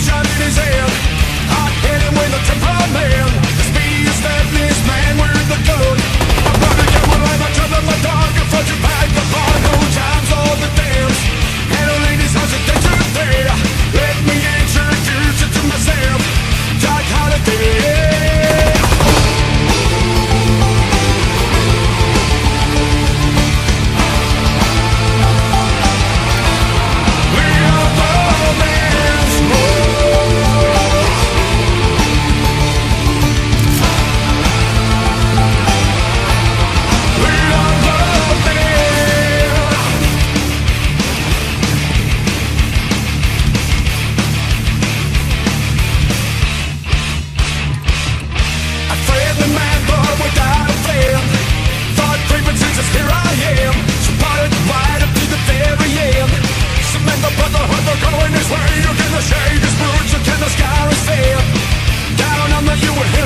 sunshine in his hair. Way up in the shade is brutal, in the sky is fear Down on the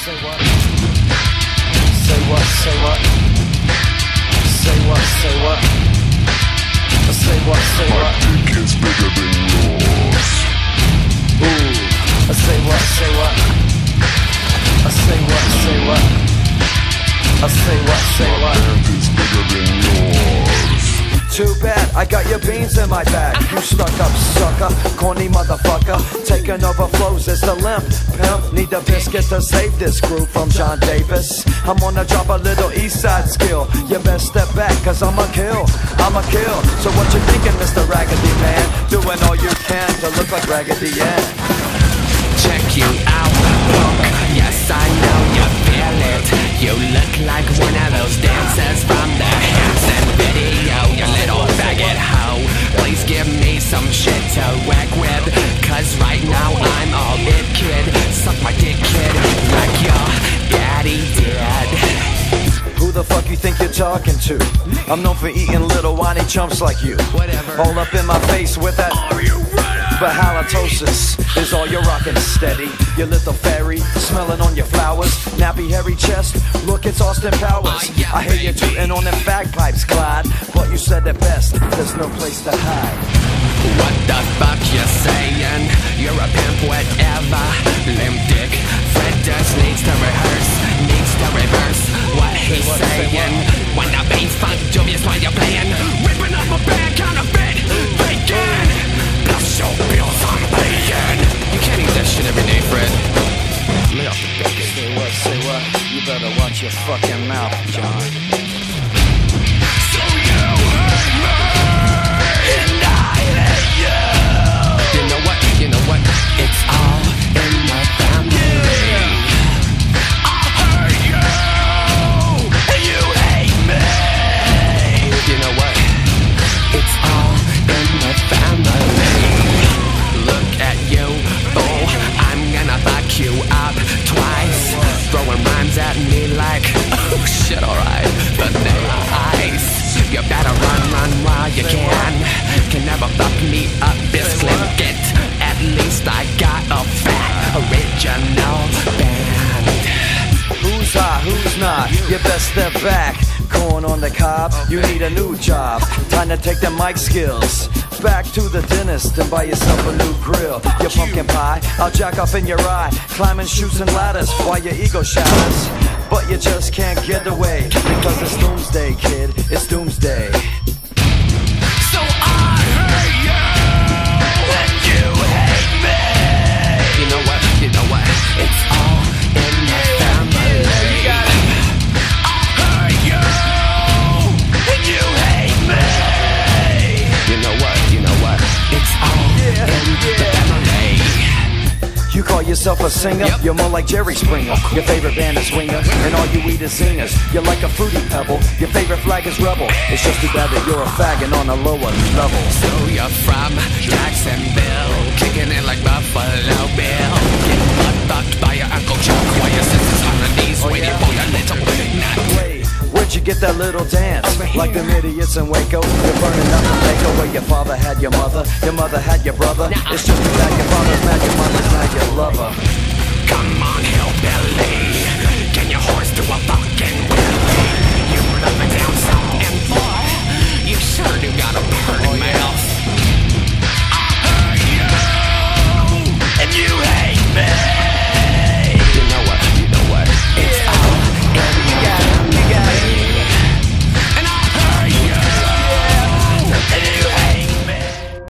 Say what, say what? Say what, say what? Say what, say what? Say what, what? dick is bigger than yours. Ooh. Say what, say what? Say what, say what? Say what, say what? Dick is bigger than yours. Too bad, I got your beans in my bag. You uh-huh. stuck up, sucker, corny motherfucker. Taking over flows is the limp. Pimp, need a biscuit to save this group from John Davis. I'm gonna drop a little east side skill. You best step back, cause I'ma kill. I'ma kill. So what you thinking, Mr. Raggedy Man? Doing all you can to look like Raggedy Ann. check you out. Look, yes, I know you feel it. You look like one of those dancers from the talking to? I'm known for eating little whiny chumps like you. Whatever. All up in my face with that. Are you ready? But halitosis is all you're rocking steady. Your little fairy, smelling on your flowers. Nappy hairy chest, look, it's Austin Powers. Oh, yeah, I hear you baby. tooting on them bagpipes, Clyde. But you said it best, there's no place to hide. What the fuck you saying? You're a pimp, whatever. Limp dick. Fred just needs to rehearse, needs to reverse what he's what, say saying. When the bass funk dubious while you're playing, ripping up my band counterfeit, bacon. Plus your bills I'm paying. You can't eat that shit every day, Fred. Lay off the bacon. Say what, say what? You better watch your fucking mouth, John. At me like, oh shit, alright. Vanilla ice. You better run, run while you can. Can never fuck me up, Bisclick it. At least I got a fat original band. Who's hot, who's not? You best step back. Corn on the cob, you need a new job. Time to take the mic skills. Back to the dentist and buy yourself a new grill. Your pumpkin pie, I'll jack up in your eye. Climbing chutes and ladders while your ego shatters. But you just can't get away because it's doomsday, kid. It's doomsday. Call yourself a singer? Yep. You're more like Jerry Springer. Your favorite band is Winger, and all you eat is singers. You're like a fruity pebble. Your favorite flag is rebel. It's just too bad that you're a faggot on a lower level. So you're from Jacksonville, kicking it like Buffalo Bill. Getting butt fucked by your Uncle Chuck while your sister's on her knees Oh, waiting yeah? for your little nut. Wait, where'd you get that little dance? Like them idiots in Waco, you're burning up the Waco where your father had your mother, your mother had your brother. It's just too bad your father's mad, your mother's your lover. Come on, hillbilly. Can your horse do a fucking wheelie? You love me down south, and far. you sure do got a